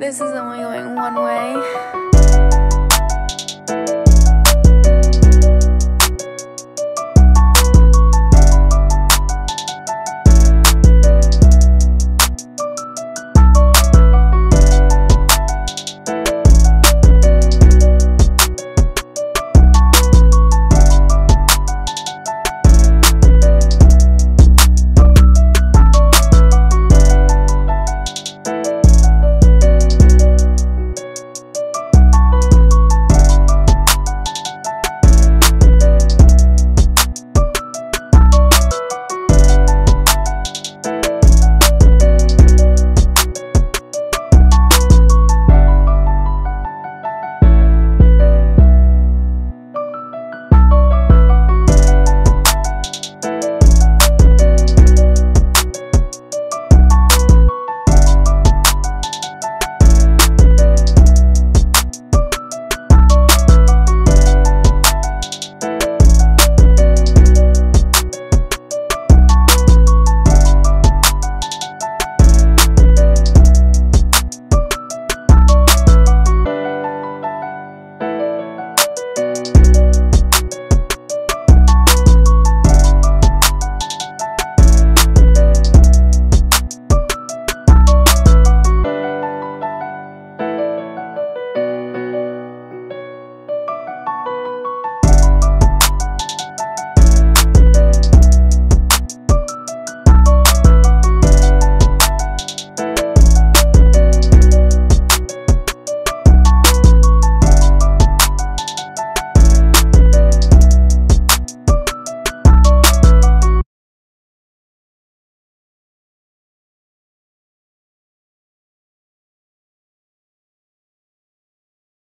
this is only going one way.